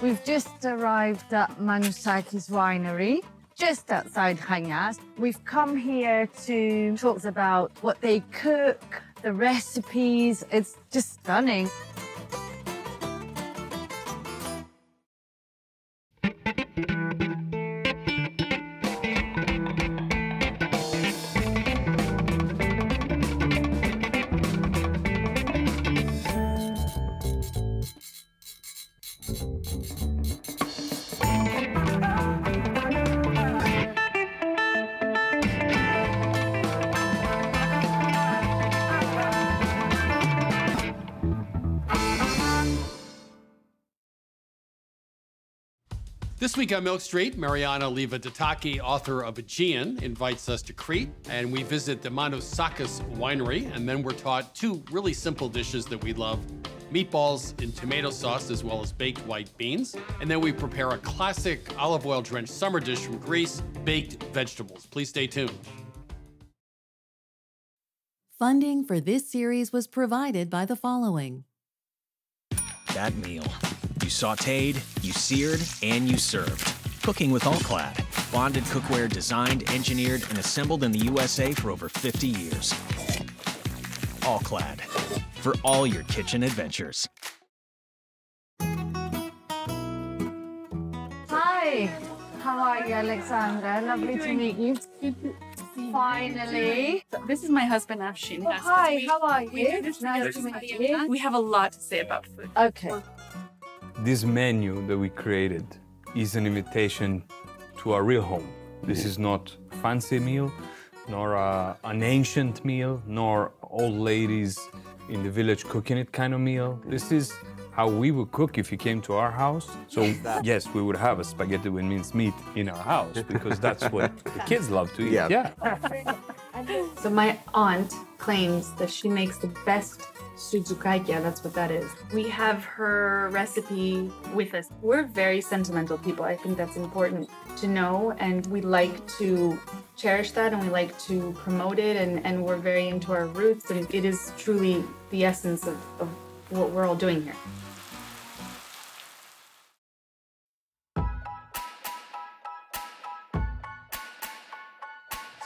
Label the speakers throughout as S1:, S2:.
S1: We've just arrived at Manousakis Winery, just outside Chania. We've come here to talk about what they cook, the recipes. It's just stunning.
S2: Week on Milk Street, Marianna Leivaditaki, author of Aegean, invites us to Crete, and we visit the Manousakis winery, and then we're taught two really simple dishes that we love meatballs in tomato sauce, as well as baked white beans. And then we prepare a classic olive oil drenched summer dish from Greece, baked vegetables. Please stay tuned.
S3: Funding for this series was provided by the following.
S4: That meal. You sauteed, you seared, and you served. Cooking with All-Clad. Bonded cookware designed, engineered, and assembled in the USA for over 50 years. All-Clad. For all your kitchen adventures.
S1: Hi, how are you, Alexandra? Lovely to meet you. Finally.
S5: This is my husband, Afshin.
S1: Oh,
S5: Yes,
S1: hi,
S5: we-
S1: how are you? Nice to meet you.
S5: We have a lot to say about food.
S1: Okay.
S6: This menu that we created is an invitation to our real home. This is not a fancy meal, nor a, an ancient meal, nor old ladies in the village cooking it kind of meal. This is how we would cook if you came to our house. So yes, we would have a spaghetti with minced meat in our house because that's what the kids love to eat.
S7: Yeah.
S6: yeah.
S8: So my aunt claims that she makes the best soutzoukakia, that's what that is. We have her recipe with us. We're very sentimental people. I think that's important to know and we like to cherish that and we like to promote it and, and we're very into our roots and it is truly the essence of, of what we're all doing here.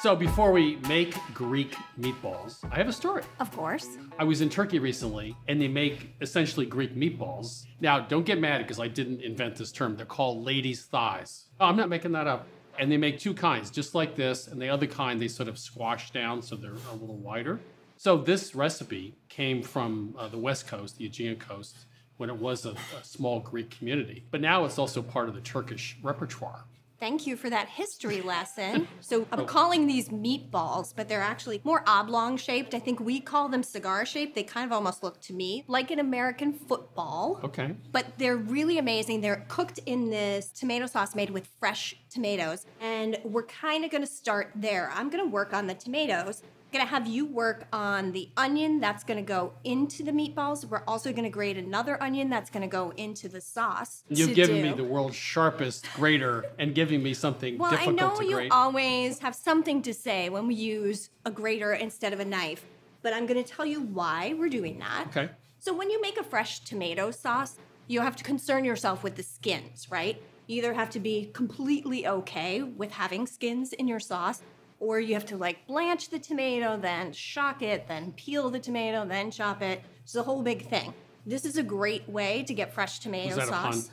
S2: So before we make Greek meatballs, I have a story.
S9: Of course.
S2: I was in Turkey recently, and they make essentially Greek meatballs. Now, don't get mad because I didn't invent this term. They're called ladies' thighs. Oh, I'm not making that up. And they make two kinds, just like this, and the other kind they sort of squash down so they're a little wider. So this recipe came from uh, the West Coast, the Aegean coast, when it was a, a small Greek community. But now it's also part of the Turkish repertoire.
S9: Thank you for that history lesson. So I'm calling these meatballs, but they're actually more oblong shaped. I think we call them cigar shaped. They kind of almost look to me like an American football.
S2: Okay.
S9: But they're really amazing. They're cooked in this tomato sauce made with fresh tomatoes. And we're kind of going to start there. I'm going to work on the tomatoes. To have you work on the onion that's going to go into the meatballs. We're also going to grate another onion that's going to go into the sauce.
S2: You've given
S9: do.
S2: me the world's sharpest grater and giving me something
S9: Well, I
S2: difficult
S9: know
S2: to
S9: you
S2: grate.
S9: always have something to say when we use a grater instead of a knife, but I'm going to tell you why we're doing that.
S2: Okay.
S9: So, when you make a fresh tomato sauce, you have to concern yourself with the skins, right? You either have to be completely okay with having skins in your sauce, or you have to like blanch the tomato, then shock it, then peel the tomato, then chop it. It's a whole big thing. This is a great way to get fresh tomato
S2: that a pun?
S9: sauce.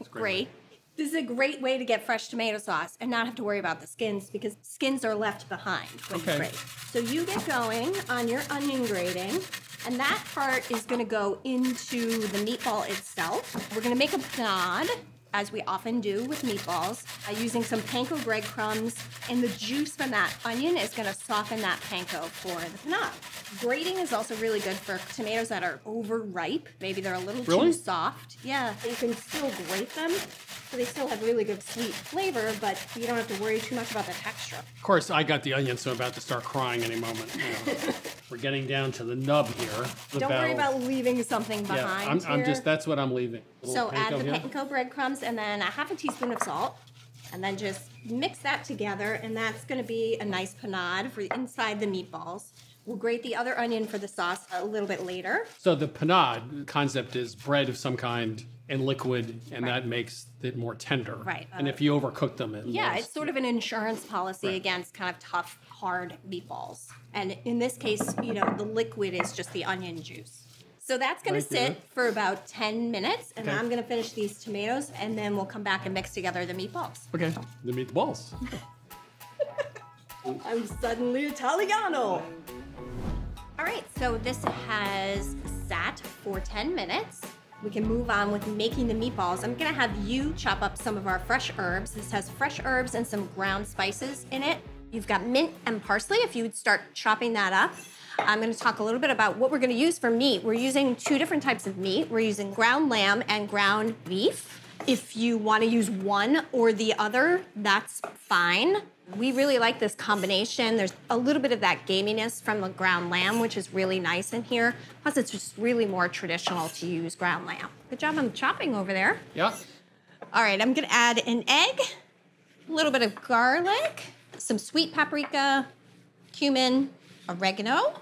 S9: great. This is a great way to get fresh tomato sauce and not have to worry about the skins because skins are left behind when
S2: Okay.
S9: you grate. So you get going on your onion grating, and that part is going to go into the meatball itself. We're going to make a panade, as we often do with meatballs, uh, using some panko breadcrumbs, and the juice from that onion is going to soften that panko for the panade. Grating is also really good for tomatoes that are overripe. Maybe they're a little
S2: Really?
S9: too soft. Yeah, you can still grate them. So they still have really good sweet flavor, but you don't have to worry too much about the texture.
S2: Of course, I got the onion, so I'm about to start crying any moment. you know. We're getting down to the nub here. The
S9: Don't worry about leaving something
S2: Yeah,
S9: behind
S2: I'm, I'm just, that's what I'm leaving.
S9: So add the panko breadcrumbs and then a half a teaspoon of salt. And then just mix that together, and that's gonna be a nice panade for inside the meatballs. We'll grate the other onion for the sauce a little bit later.
S2: So the panade concept is bread of some kind and liquid, and that makes it more tender.
S9: Right.
S2: And if you overcook them, it
S9: Yeah, it's sort of an insurance policy
S2: Right.
S9: against kind of tough, hard meatballs. And in this case, you know, the liquid is just the onion juice. So that's going to
S2: you.
S9: sit for about 10 minutes, and
S2: Okay.
S9: I'm going to finish these tomatoes, and then we'll come back and mix together the meatballs.
S2: okay. The meatballs.
S9: I'm suddenly Italiano. All right, so this has sat for 10 minutes. We can move on with making the meatballs. I'm gonna have you chop up some of our fresh herbs. This has fresh herbs and some ground spices in it. You've got mint and parsley, if you would start chopping that up. I'm gonna talk a little bit about what we're gonna use for meat. We're using two different types of meat. We're using ground lamb and ground beef. If you wanna use one or the other, that's fine. We really like this combination. There's a little bit of that gaminess from the ground lamb, which is really nice in here. Plus, it's just really more traditional to use ground lamb. Good job on chopping over there.
S2: Yeah.
S9: All right, I'm gonna add an egg, a little bit of garlic, some sweet paprika, cumin, oregano,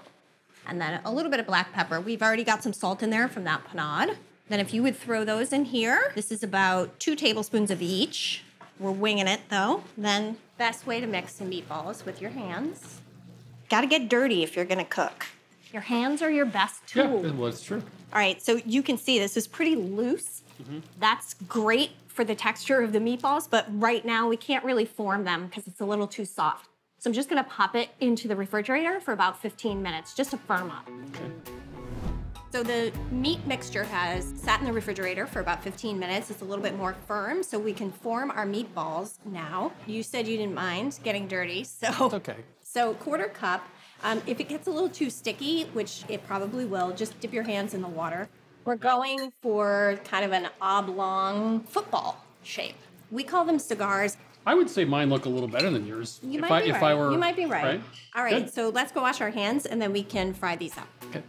S9: and then a little bit of black pepper. We've already got some salt in there from that panade. Then if you would throw those in here, this is about two tablespoons of each. We're winging it though. Then best way to mix some meatballs with your hands. Gotta get dirty if you're gonna cook. Your hands are your best tool.
S2: Yeah,
S9: tool.
S2: well, it's true.
S9: All right, so you can see this is pretty loose. Mm-hmm. That's great for the texture of the meatballs, but right now we can't really form them because it's a little too soft. So I'm just gonna pop it into the refrigerator for about 15 minutes just to firm up. So the meat mixture has sat in the refrigerator for about 15 minutes. It's a little bit more firm, so we can form our meatballs now. You said you didn't mind getting dirty, so
S2: It's okay.
S9: so quarter cup. Um, if it gets a little too sticky, which it probably will, just dip your hands in the water. We're going for kind of an oblong football shape. We call them cigars.
S2: I would say mine look a little better than yours.
S9: You
S2: if
S9: might
S2: I,
S9: be
S2: if
S9: right.
S2: I were,
S9: you might be right. All right,
S2: Good.
S9: so let's go wash our hands and then we can fry these up.
S2: Okay.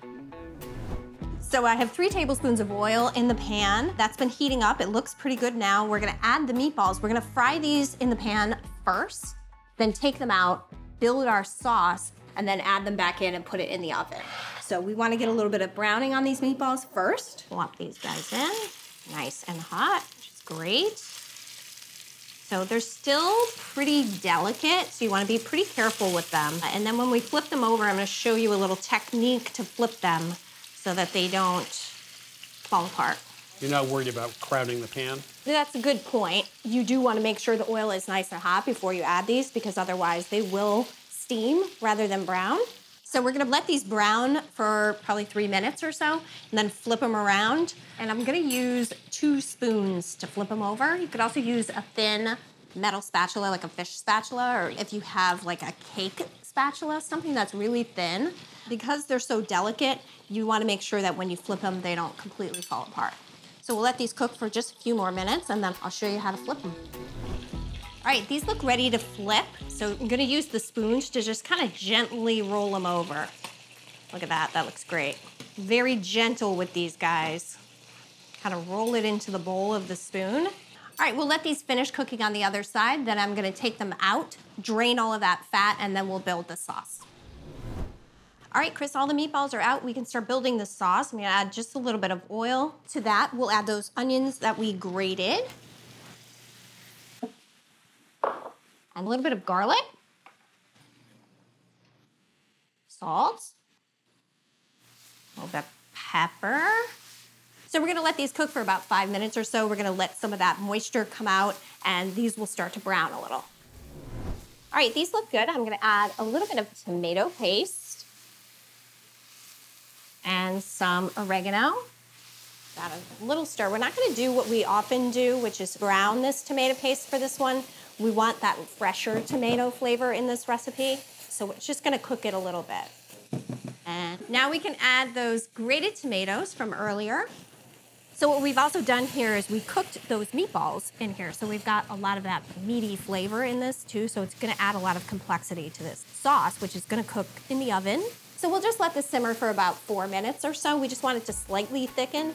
S9: So I have three tablespoons of oil in the pan. That's been heating up. It looks pretty good now. We're gonna add the meatballs. We're gonna fry these in the pan first, then take them out, build our sauce, and then add them back in and put it in the oven. So we wanna get a little bit of browning on these meatballs first. Plop these guys in, nice and hot, which is great. So they're still pretty delicate, so you wanna be pretty careful with them. And then when we flip them over, I'm gonna show you a little technique to flip them so that they don't fall apart.
S2: You're not worried about crowding the pan.
S9: That's a good point. You do want to make sure the oil is nice and hot before you add these because otherwise they will steam rather than brown. So we're gonna let these brown for probably three minutes or so and then flip them around. And I'm gonna use two spoons to flip them over. You could also use a thin metal spatula, like a fish spatula, or if you have like a cake spatula, something that's really thin. Because they're so delicate, you wanna make sure that when you flip them, they don't completely fall apart. So we'll let these cook for just a few more minutes and then I'll show you how to flip them. All right, these look ready to flip. So I'm gonna use the spoons to just kind of gently roll them over. Look at that, that looks great. Very gentle with these guys. Kind of roll it into the bowl of the spoon. All right, we'll let these finish cooking on the other side. Then I'm gonna take them out, drain all of that fat, and then we'll build the sauce. All right, Chris, all the meatballs are out. We can start building the sauce. I'm gonna add just a little bit of oil to that. We'll add those onions that we grated. And a little bit of garlic. Salt. A little bit of pepper. So we're gonna let these cook for about five minutes or so. We're gonna let some of that moisture come out and these will start to brown a little. All right, these look good. I'm gonna add a little bit of tomato paste and some oregano. Got a little stir. We're not gonna do what we often do, which is brown this tomato paste for this one. We want that fresher tomato flavor in this recipe. So it's just gonna cook it a little bit. And now we can add those grated tomatoes from earlier. So what we've also done here is we cooked those meatballs in here. So we've got a lot of that meaty flavor in this too. So it's gonna add a lot of complexity to this sauce, which is gonna cook in the oven. So we'll just let this simmer for about four minutes or so. We just want it to slightly thicken.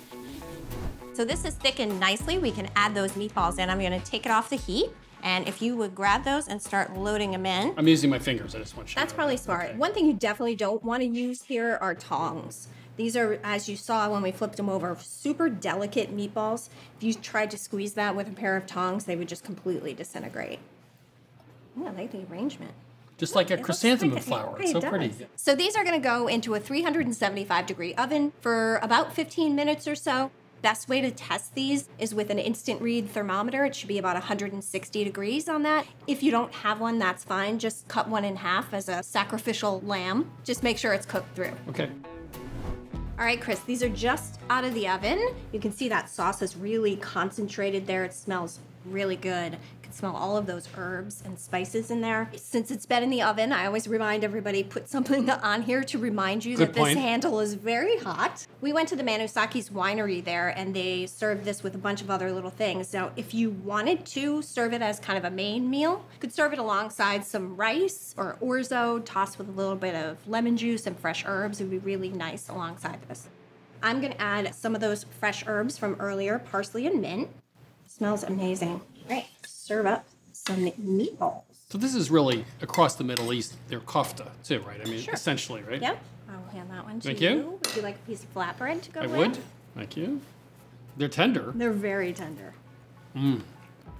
S9: So this is thickened nicely. We can add those meatballs in. I'm gonna take it off the heat. And if you would grab those and start loading them in.
S2: I'm using my fingers. I just want to show
S9: That's probably smart.
S2: Okay.
S9: One thing you definitely don't want to use here are tongs These are, as you saw when we flipped them over, super delicate meatballs. If you tried to squeeze that with a pair of tongs, they would just completely disintegrate. Ooh, I like the arrangement.
S2: Just like a
S9: It
S2: chrysanthemum flower. It's so pretty.
S9: So these are going to go into a 375 degree oven for about 15 minutes or so. Best way to test these is with an instant read thermometer. It should be about 160 degrees on that. If you don't have one, that's fine. Just cut one in half as a sacrificial lamb. Just make sure it's cooked through.
S2: Okay.
S9: All right, Chris, these are just out of the oven. You can see that sauce is really concentrated there. It smells really good. Can smell all of those herbs and spices in there. Since it's been in the oven, I always remind everybody put something on here to remind you
S2: Good
S9: that this handle is very hot. We went to the Manousakis winery there and they served this with a bunch of other little things. Now, if you wanted to serve it as kind of a main meal, you could serve it alongside some rice or orzo, tossed with a little bit of lemon juice and fresh herbs. It would be really nice alongside this. I'm gonna add some of those fresh herbs from earlier, parsley and mint. Smells amazing. Right, serve up some meatballs.
S2: So this is really across the Middle East. They're kofta too, right? I mean,
S9: Sure.
S2: essentially, right?
S9: Yep, I will hand that one to
S2: Thank
S9: you.
S2: you.
S9: Would you like a piece of flatbread to go
S2: I
S9: with?
S2: I would. Thank you. They're tender.
S9: They're very tender. Mm.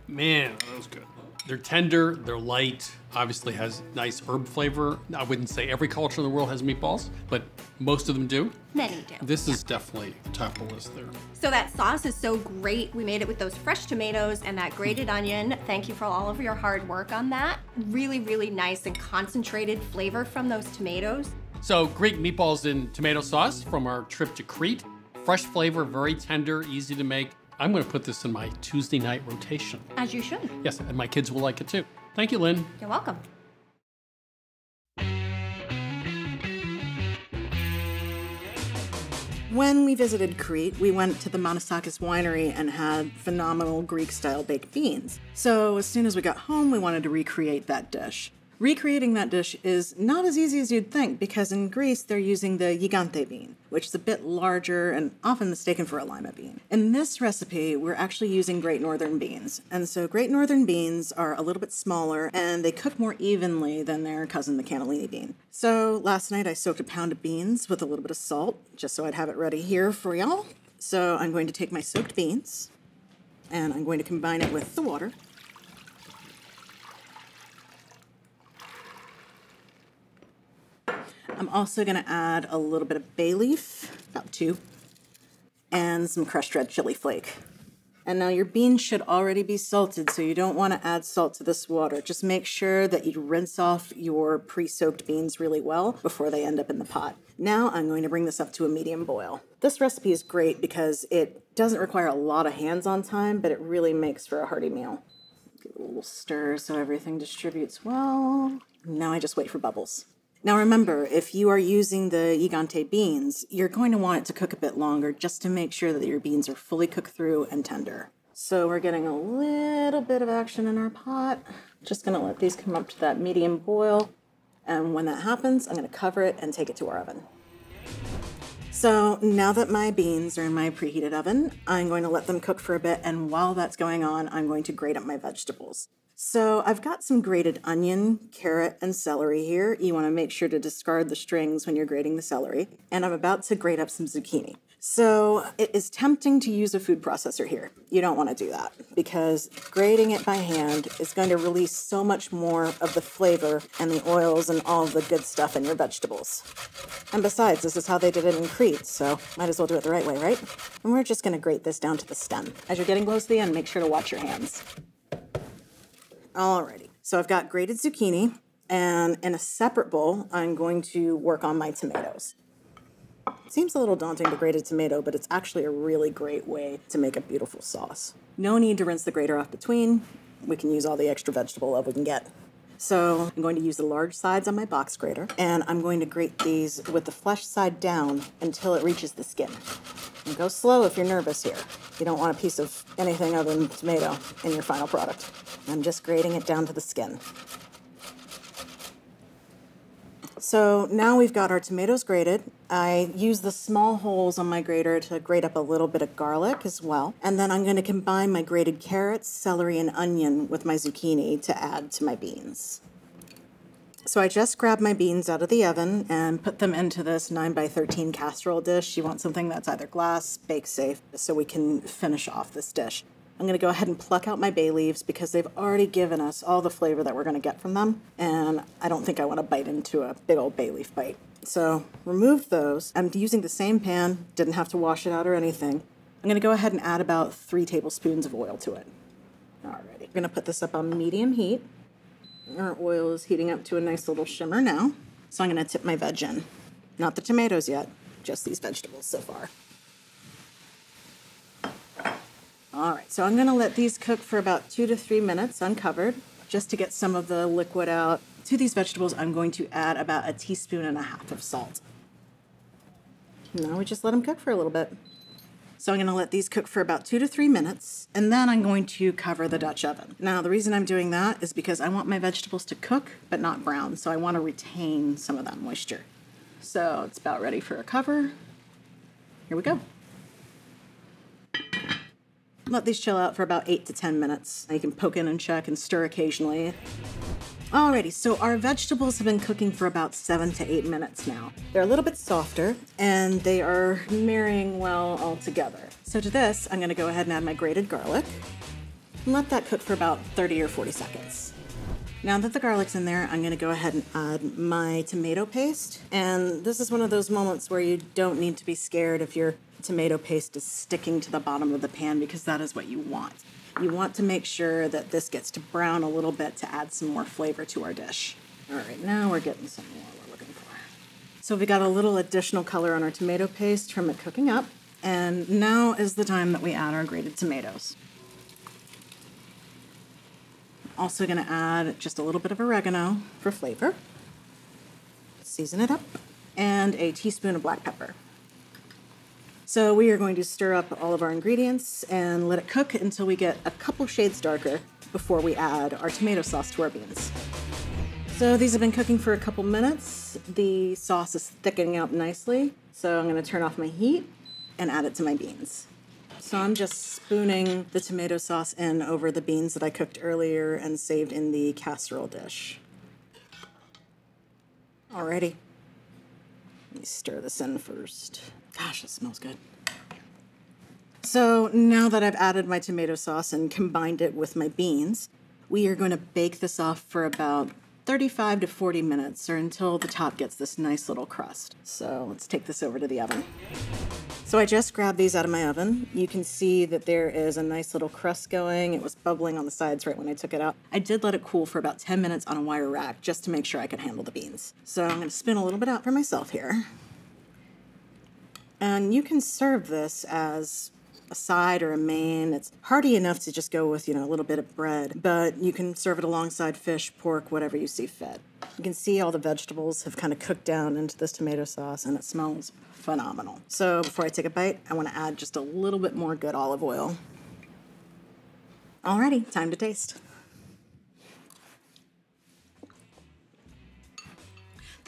S2: Man, that was good. They're tender, they're light, obviously has nice herb flavor. I wouldn't say every culture in the world has meatballs, but most of them do.
S9: Many do.
S2: This is definitely top of the list there.
S9: So that sauce is so great. We made it with those fresh tomatoes and that grated hmm. onion. Thank you for all of your hard work on that. Really, really nice and concentrated flavor from those tomatoes.
S2: So Greek meatballs in tomato sauce from our trip to Crete. Fresh flavor, very tender, easy to make. I'm going to put this in my Tuesday night rotation.
S9: As you should.
S2: Yes, and my kids will like it too. Thank you, Lynn.
S9: You're welcome.
S7: When we visited Crete, we went to the Manousakis winery and had phenomenal Greek style baked beans. So as soon as we got home, we wanted to recreate that dish. Recreating that dish is not as easy as you'd think because in Greece they're using the gigante bean, which is a bit larger and often mistaken for a lima bean. In this recipe, we're actually using Great Northern beans. And so Great Northern beans are a little bit smaller and they cook more evenly than their cousin, the cannellini bean. So last night I soaked a pound of beans with a little bit of salt just so I'd have it ready here for y'all. So I'm going to take my soaked beans and I'm going to combine it with the water. I'm also going to add a little bit of bay leaf, about two, and some crushed red chili flake. And now your beans should already be salted, so you don't want to add salt to this water. Just make sure that you rinse off your pre-soaked beans really well before they end up in the pot. Now I'm going to bring this up to a medium boil. This recipe is great because it doesn't require a lot of hands-on time, but it really makes for a hearty meal. Give it a little stir so everything distributes well. Now I just wait for bubbles. Now remember, if you are using the gigante beans, you're going to want it to cook a bit longer just to make sure that your beans are fully cooked through and tender. So we're getting a little bit of action in our pot. Just gonna let these come up to that medium boil. And when that happens, I'm gonna cover it and take it to our oven. So now that my beans are in my preheated oven, I'm going to let them cook for a bit. And while that's going on, I'm going to grate up my vegetables. So I've got some grated onion, carrot, and celery here. You want to make sure to discard the strings when you're grating the celery. And I'm about to grate up some zucchini. So it is tempting to use a food processor here. You don't want to do that because grating it by hand is going to release so much more of the flavor and the oils and all the good stuff in your vegetables. And besides, this is how they did it in Crete, so might as well do it the right way, right? And we're just going to grate this down to the stem. As you're getting close to the end, make sure to watch your hands. Alrighty, so I've got grated zucchini, and in a separate bowl, I'm going to work on my tomatoes. Seems a little daunting to grate a tomato, but it's actually a really great way to make a beautiful sauce. No need to rinse the grater off between. We can use all the extra vegetable love we can get. So I'm going to use the large sides on my box grater, and I'm going to grate these with the flesh side down until it reaches the skin. And go slow if you're nervous here. You don't want a piece of anything other than tomato in your final product. I'm just grating it down to the skin. So now we've got our tomatoes grated. I use the small holes on my grater to grate up a little bit of garlic as well. And then I'm going to combine my grated carrots, celery, and onion with my zucchini to add to my beans. So I just grabbed my beans out of the oven and put them into this 9 by 13 casserole dish. You want something that's either glass, bake safe, so we can finish off this dish. I'm gonna go ahead and pluck out my bay leaves because they've already given us all the flavor that we're gonna get from them. And I don't think I wanna bite into a big old bay leaf bite. So remove those. I'm using the same pan, didn't have to wash it out or anything. I'm gonna go ahead and add about three tablespoons of oil to it. Alrighty, I'm gonna put this up on medium heat. Our oil is heating up to a nice little shimmer now. So I'm gonna tip my veg in. Not the tomatoes yet, just these vegetables so far. All right, so I'm gonna let these cook for about two to three minutes uncovered, just to get some of the liquid out. To these vegetables, I'm going to add about a teaspoon and a half of salt. Now we just let them cook for a little bit. So I'm gonna let these cook for about two to three minutes, and then I'm going to cover the Dutch oven. Now, the reason I'm doing that is because I want my vegetables to cook, but not brown, so I wanna retain some of that moisture. So it's about ready for a cover. Here we go. Let these chill out for about eight to 10 minutes. You can poke in and check and stir occasionally. Alrighty, so our vegetables have been cooking for about seven to eight minutes now. They're a little bit softer and they are marrying well all together. So to this, I'm gonna go ahead and add my grated garlic and let that cook for about 30 or 40 seconds. Now that the garlic's in there, I'm gonna go ahead and add my tomato paste. And this is one of those moments where you don't need to be scared if your tomato paste is sticking to the bottom of the pan because that is what you want. You want to make sure that this gets to brown a little bit to add some more flavor to our dish. All right, now we're getting some more we're looking for. So we got a little additional color on our tomato paste from it cooking up. And now is the time that we add our grated tomatoes. Also gonna add just a little bit of oregano for flavor. Season it up. And a teaspoon of black pepper. So we are going to stir up all of our ingredients and let it cook until we get a couple shades darker before we add our tomato sauce to our beans. So these have been cooking for a couple minutes. The sauce is thickening up nicely. So I'm gonna turn off my heat and add it to my beans. So I'm just spooning the tomato sauce in over the beans that I cooked earlier and saved in the casserole dish. Alrighty. Let me stir this in first. Gosh, it smells good. So now that I've added my tomato sauce and combined it with my beans, we are going to bake this off for about 35 to 40 minutes or until the top gets this nice little crust. So let's take this over to the oven. So I just grabbed these out of my oven. You can see that there is a nice little crust going. It was bubbling on the sides right when I took it out. I did let it cool for about 10 minutes on a wire rack just to make sure I could handle the beans. So I'm gonna spin a little bit out for myself here. And you can serve this as a side or a main. It's hearty enough to just go with, you know, a little bit of bread, but you can serve it alongside fish, pork, whatever you see fit. You can see all the vegetables have kind of cooked down into this tomato sauce and it smells phenomenal. So before I take a bite, I want to add just a little bit more good olive oil. Alrighty, time to taste.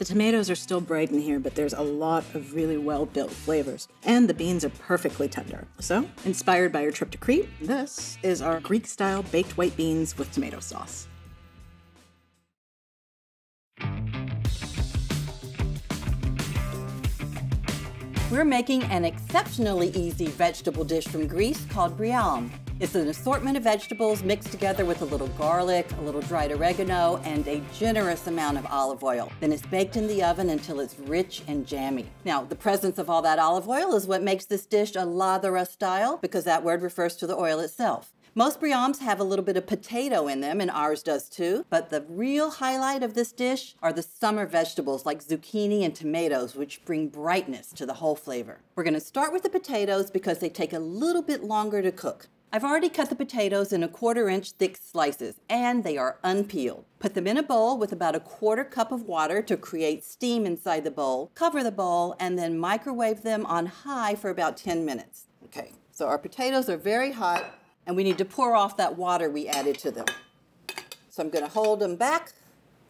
S7: The tomatoes are still bright in here, but there's a lot of really well built flavors. And the beans are perfectly tender. So, inspired by your trip to Crete, this is our Greek style baked white beans with tomato sauce.
S10: We're making an exceptionally easy vegetable dish from Greece called briam. It's an assortment of vegetables mixed together with a little garlic, a little dried oregano, and a generous amount of olive oil. Then it's baked in the oven until it's rich and jammy. Now, the presence of all that olive oil is what makes this dish a lather style because that word refers to the oil itself. Most briams have a little bit of potato in them, and ours does too. But the real highlight of this dish are the summer vegetables like zucchini and tomatoes, which bring brightness to the whole flavor. We're going to start with the potatoes because they take a little bit longer to cook. I've already cut the potatoes in a quarter inch thick slices, and they are unpeeled. Put them in a bowl with about a quarter cup of water to create steam inside the bowl. Cover the bowl and then microwave them on high for about 10 minutes. Okay, so our potatoes are very hot and we need to pour off that water we added to them. So I'm going to hold them back.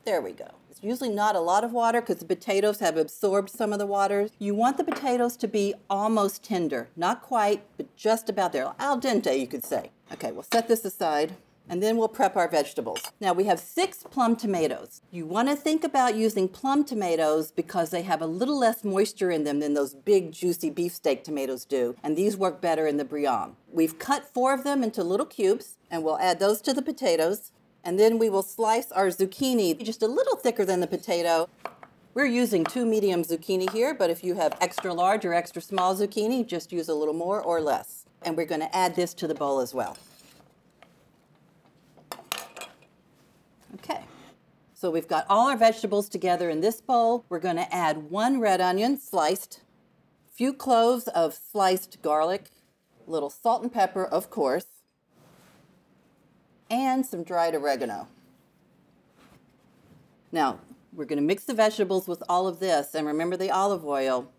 S10: There we go. Usually not a lot of water because the potatoes have absorbed some of the water. You want the potatoes to be almost tender. Not quite, but just about there. Al dente, you could say. Okay, we'll set this aside. and then we'll prep our vegetables. Now we have six plum tomatoes. You want to think about using plum tomatoes because they have a little less moisture in them than those big juicy beefsteak tomatoes do, and these work better in the Briam. We've cut four of them into little cubes, and we'll add those to the potatoes, and then we will slice our zucchini just a little thicker than the potato. We're using two medium zucchini here, but if you have extra large or extra small zucchini, just use a little more or less. And we're going to add this to the bowl as well. Okay, so we've got all our vegetables together in this bowl. We're going to add one red onion sliced, a few cloves of sliced garlic, a little salt and pepper, of course, and some dried oregano. Now, we're going to mix the vegetables with all of this, and remember the olive oil,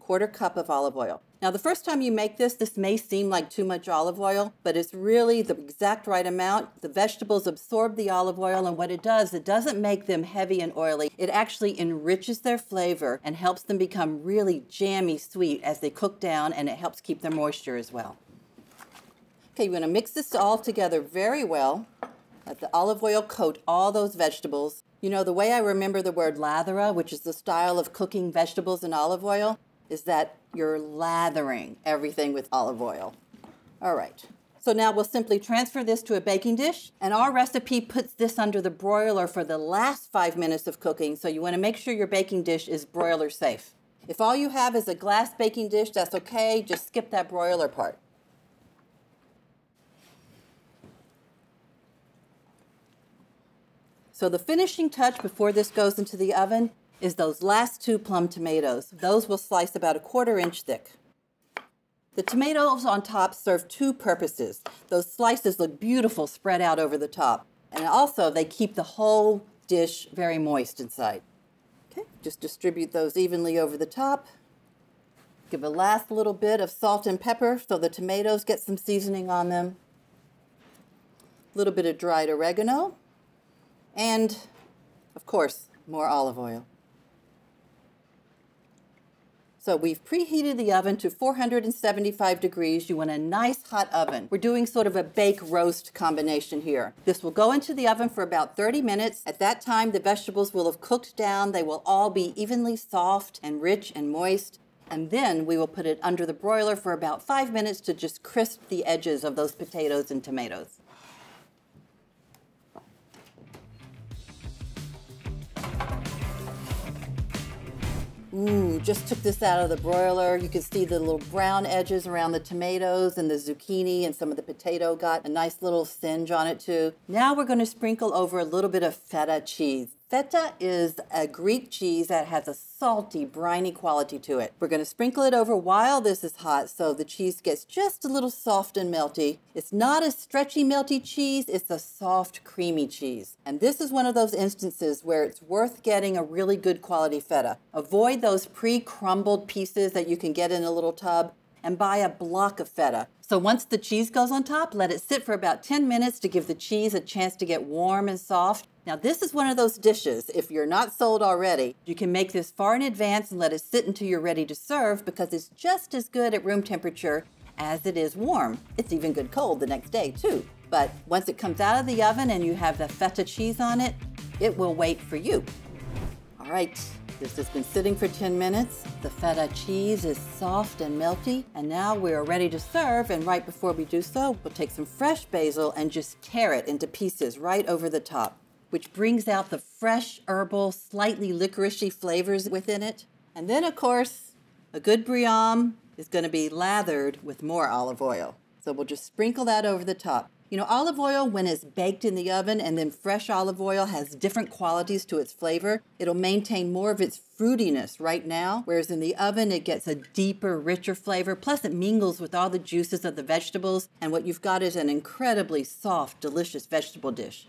S10: quarter cup of olive oil. Now, the first time you make this, this may seem like too much olive oil, but it's really the exact right amount. The vegetables absorb the olive oil, and what it does, it doesn't make them heavy and oily. It actually enriches their flavor and helps them become really jammy sweet as they cook down, and it helps keep their moisture as well. Okay, you're going to mix this all together very well. Let the olive oil coat all those vegetables. You know, the way I remember the word lathera, which is the style of cooking vegetables in olive oil, is that you're lathering everything with olive oil. All right. So now we'll simply transfer this to a baking dish, and our recipe puts this under the broiler for the last five minutes of cooking, so you want to make sure your baking dish is broiler safe. If all you have is a glass baking dish, that's okay, just skip that broiler part. So the finishing touch before this goes into the oven is those last two plum tomatoes. Those will slice about a quarter inch thick. The tomatoes on top serve two purposes. Those slices look beautiful spread out over the top. And also they keep the whole dish very moist inside. Okay, just distribute those evenly over the top. Give a last little bit of salt and pepper so the tomatoes get some seasoning on them. A little bit of dried oregano. And, of course, more olive oil. So we've preheated the oven to 475 degrees. You want a nice hot oven. We're doing sort of a bake roast combination here. This will go into the oven for about 30 minutes. At that time, the vegetables will have cooked down. They will all be evenly soft and rich and moist. And then we will put it under the broiler for about five minutes to just crisp the edges of those potatoes and tomatoes. Ooh, just took this out of the broiler. You can see the little brown edges around the tomatoes and the zucchini and some of the potato got a nice little singe on it too. Now we're gonna sprinkle over a little bit of feta cheese. Feta is a Greek cheese that has a salty, briny quality to it. We're going to sprinkle it over while this is hot so the cheese gets just a little soft and melty. It's not a stretchy, melty cheese, it's a soft, creamy cheese. And this is one of those instances where it's worth getting a really good quality feta. Avoid those pre-crumbled pieces that you can get in a little tub and buy a block of feta. So once the cheese goes on top, let it sit for about 10 minutes to give the cheese a chance to get warm and soft. Now this is one of those dishes, if you're not sold already, you can make this far in advance and let it sit until you're ready to serve because it's just as good at room temperature as it is warm. It's even good cold the next day too. But once it comes out of the oven and you have the feta cheese on it, it will wait for you. All right, this has been sitting for 10 minutes. The feta cheese is soft and melty, and now we are ready to serve. And right before we do so, we'll take some fresh basil and just tear it into pieces right over the top, which brings out the fresh, herbal, slightly licoricey flavors within it. And then, of course, a good Briam is going to be lathered with more olive oil. So we'll just sprinkle that over the top. You know, olive oil, when it's baked in the oven and then fresh olive oil has different qualities to its flavor, it'll maintain more of its fruitiness right now, whereas in the oven it gets a deeper, richer flavor. Plus, it mingles with all the juices of the vegetables, and what you've got is an incredibly soft, delicious vegetable dish.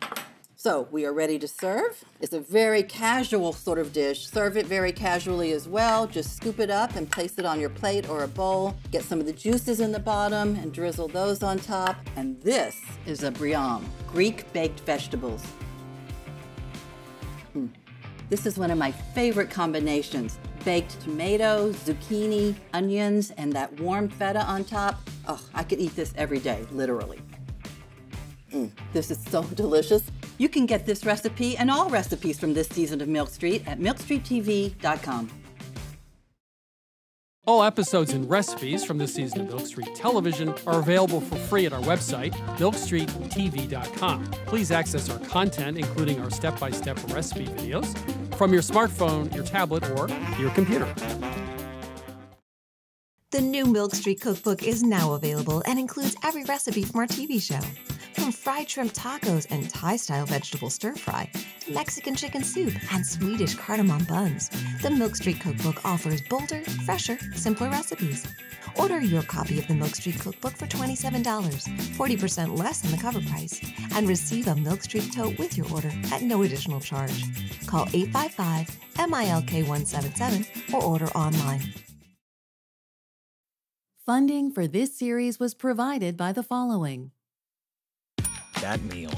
S10: So we are ready to serve. It's a very casual sort of dish. Serve it very casually as well. Just scoop it up and place it on your plate or a bowl. Get some of the juices in the bottom and drizzle those on top. And this is a briam, Greek baked vegetables. Hmm. This is one of my favorite combinations. Baked tomatoes, zucchini, onions, and that warm feta on top. Oh, I could eat this every day, literally. This is so delicious. You can get this recipe and all recipes from this season of Milk Street at milkstreettv.com.
S2: All episodes and recipes from this season of Milk Street Television are available for free at our website, milkstreettv.com. Please access our content, including our step by step recipe videos, from your smartphone, your tablet, or your computer.
S11: The new Milk Street Cookbook is now available and includes every recipe from our TV show. From fried shrimp tacos and Thai style vegetable stir fry, to Mexican chicken soup, and Swedish cardamom buns, the Milk Street Cookbook offers bolder, fresher, simpler recipes. Order your copy of the Milk Street Cookbook for $27, 40% less than the cover price, and receive a Milk Street tote with your order at no additional charge. Call 855 MILK 177 or order online.
S3: Funding for this series was provided by the following.
S4: That meal.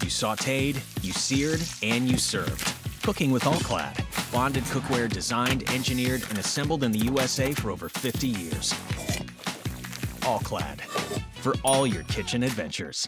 S4: You sauteed, you seared, and you served. Cooking with All-Clad. Bonded cookware designed, engineered, and assembled in the USA for over 50 years. All-Clad. For all your kitchen adventures.